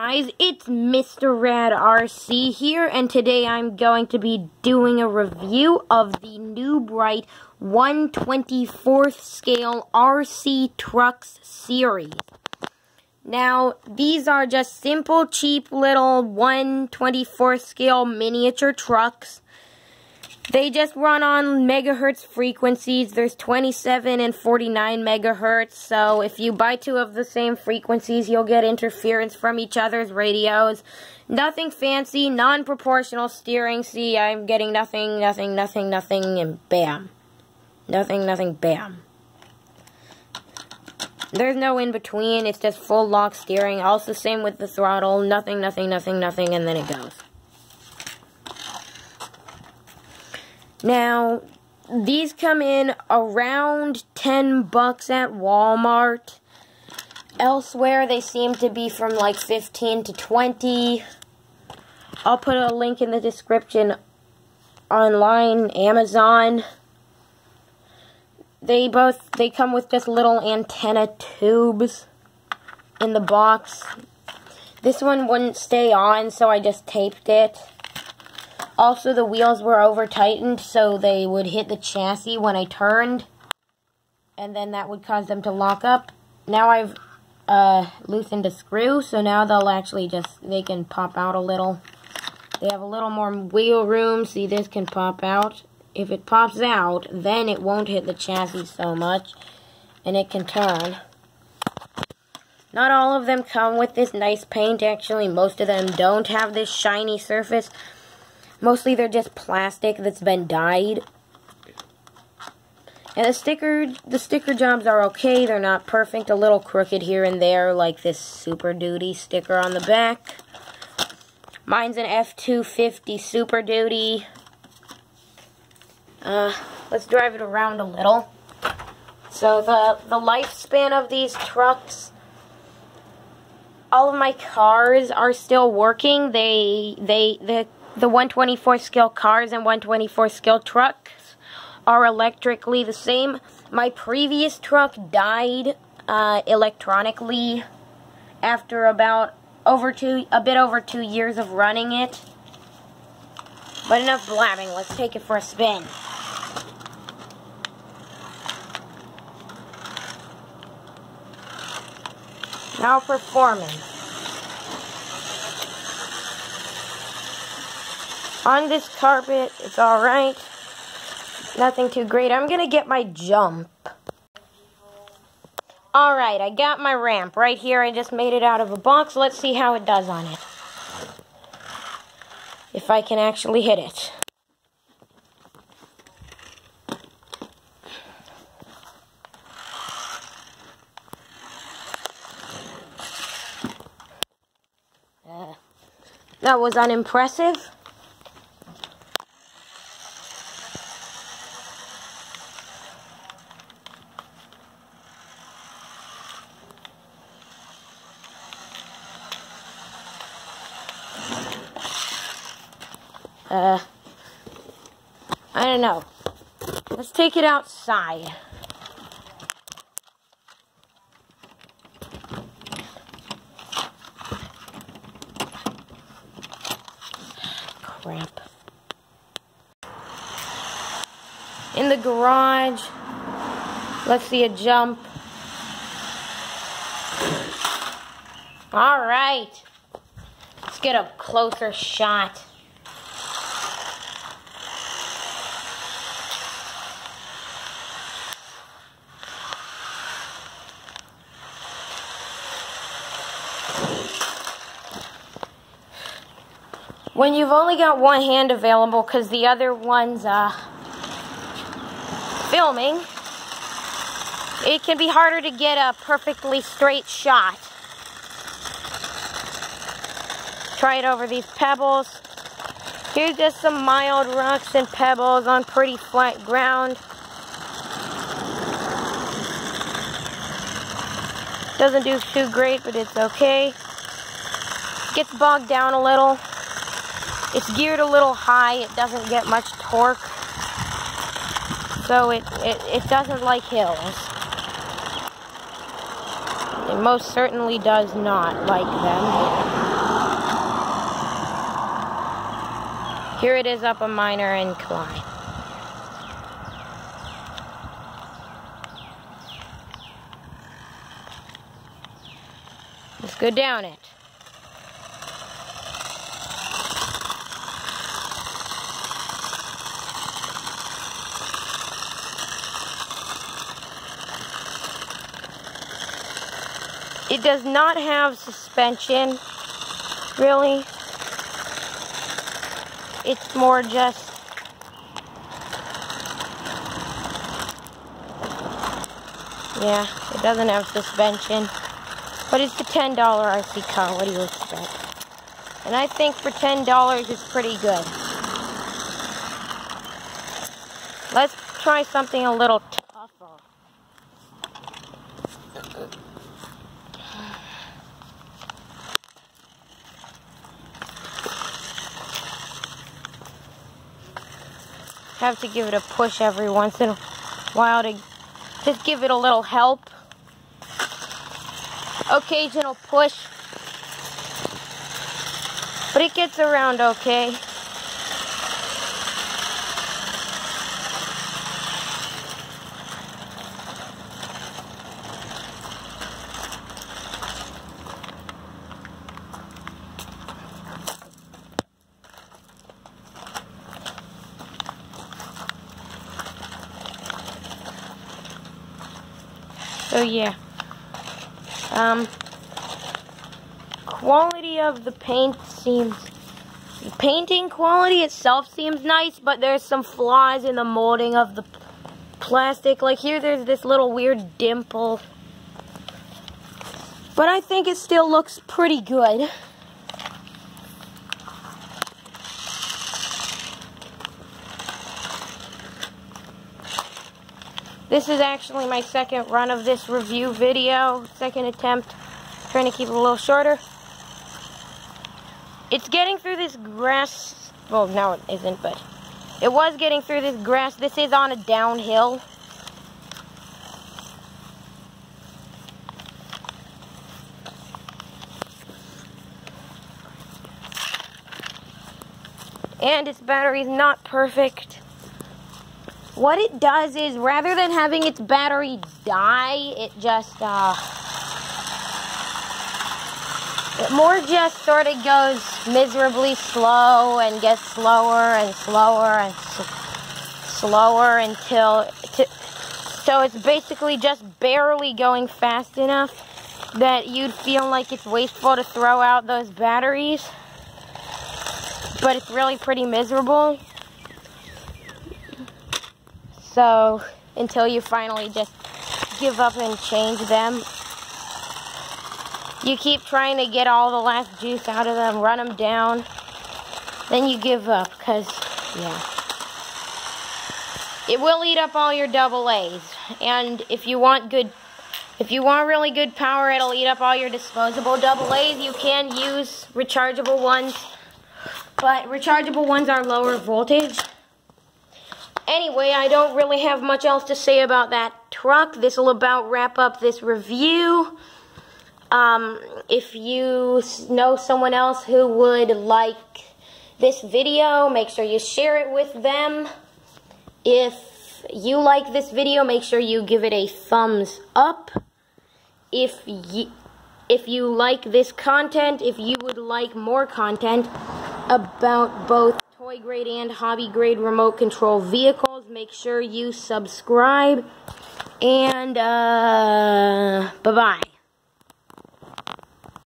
Guys, it's Mr. Rad RC here, and today I'm going to be doing a review of the New Bright 124th scale RC Trucks series. Now, these are just simple, cheap little 124th scale miniature trucks they just run on megahertz frequencies. There's 27 and 49 megahertz. So if you buy two of the same frequencies, you'll get interference from each other's radios. Nothing fancy, non-proportional steering. See, I'm getting nothing, nothing, nothing, nothing, and bam. Nothing, nothing, bam. There's no in between. It's just full lock steering. Also, same with the throttle. Nothing, nothing, nothing, nothing, and then it goes. Now, these come in around 10 bucks at Walmart. Elsewhere, they seem to be from like 15 to 20. I'll put a link in the description online, Amazon. They both, they come with just little antenna tubes in the box. This one wouldn't stay on, so I just taped it. Also, the wheels were over tightened so they would hit the chassis when I turned. And then that would cause them to lock up. Now I've uh, loosened a screw, so now they'll actually just, they can pop out a little. They have a little more wheel room. See, this can pop out. If it pops out, then it won't hit the chassis so much. And it can turn. Not all of them come with this nice paint. Actually, most of them don't have this shiny surface. Mostly they're just plastic that's been dyed. And the sticker, the sticker jobs are okay. They're not perfect. A little crooked here and there, like this Super Duty sticker on the back. Mine's an F250 Super Duty. Uh, let's drive it around a little. So the, the lifespan of these trucks, all of my cars are still working. They, they, the the 124 scale cars and 124 scale trucks are electrically the same. My previous truck died uh, electronically after about over two, a bit over two years of running it. But enough blabbing, let's take it for a spin. Now performance. On this carpet, it's alright. Nothing too great. I'm going to get my jump. Alright, I got my ramp right here. I just made it out of a box. Let's see how it does on it. If I can actually hit it. That was unimpressive. Uh, I don't know. Let's take it outside. Crap. In the garage. Let's see a jump. All right. Let's get a closer shot. When you've only got one hand available because the other one's uh, filming, it can be harder to get a perfectly straight shot. Try it over these pebbles. Here's just some mild rocks and pebbles on pretty flat ground. Doesn't do too great, but it's okay. Gets bogged down a little it's geared a little high. It doesn't get much torque. So it, it, it doesn't like hills. It most certainly does not like them. Here it is up a minor incline. Let's go down it. It does not have suspension, really. It's more just Yeah, it doesn't have suspension. But it's the $10 RC car. What do you expect? And I think for $10 it's pretty good. Let's try something a little Have to give it a push every once in a while to just give it a little help. Occasional push. But it gets around okay. So yeah. Um, quality of the paint seems, the painting quality itself seems nice, but there's some flaws in the molding of the plastic. Like here, there's this little weird dimple. But I think it still looks pretty good. This is actually my second run of this review video, second attempt, trying to keep it a little shorter. It's getting through this grass, well now it isn't, but it was getting through this grass. This is on a downhill. And its battery is not perfect what it does is rather than having its battery die, it just, uh, it more just sort of goes miserably slow and gets slower and slower and slower until, so it's basically just barely going fast enough that you'd feel like it's wasteful to throw out those batteries. But it's really pretty miserable. So until you finally just give up and change them, you keep trying to get all the last juice out of them, run them down, then you give up because, yeah. It will eat up all your double A's. And if you want good, if you want really good power, it'll eat up all your disposable double A's. You can use rechargeable ones, but rechargeable ones are lower voltage. Anyway, I don't really have much else to say about that truck. This will about wrap up this review. Um, if you know someone else who would like this video, make sure you share it with them. If you like this video, make sure you give it a thumbs up. If you, if you like this content, if you would like more content about both toy grade and hobby grade remote control vehicles. Make sure you subscribe. And, uh, bye-bye.